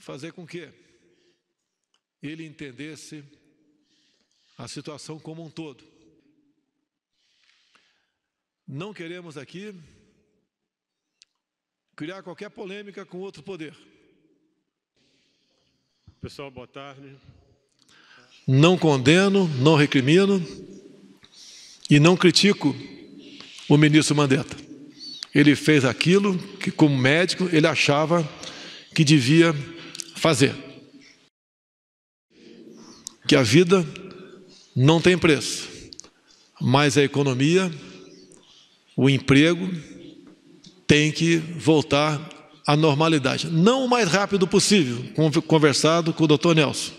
fazer com que ele entendesse a situação como um todo. Não queremos aqui criar qualquer polêmica com outro poder. Pessoal, boa tarde. Não condeno, não recrimino e não critico o ministro Mandetta. Ele fez aquilo que, como médico, ele achava que devia fazer. Que a vida não tem preço, mas a economia, o emprego, tem que voltar à normalidade. Não o mais rápido possível, conversado com o doutor Nelson.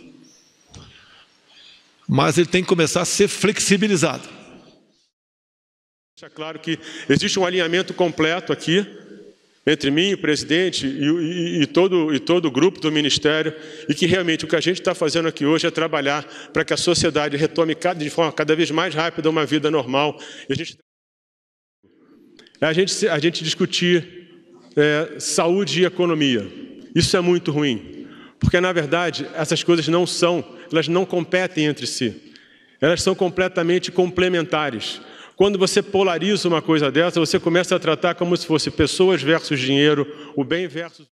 Mas ele tem que começar a ser flexibilizado. É claro que existe um alinhamento completo aqui entre mim, o presidente e, e, e, todo, e todo o grupo do Ministério, e que realmente o que a gente está fazendo aqui hoje é trabalhar para que a sociedade retome de forma cada vez mais rápida uma vida normal. E a gente, é a gente, a gente discutir é, saúde e economia. Isso é muito ruim, porque na verdade essas coisas não são, elas não competem entre si. Elas são completamente complementares. Quando você polariza uma coisa dessa, você começa a tratar como se fosse pessoas versus dinheiro, o bem versus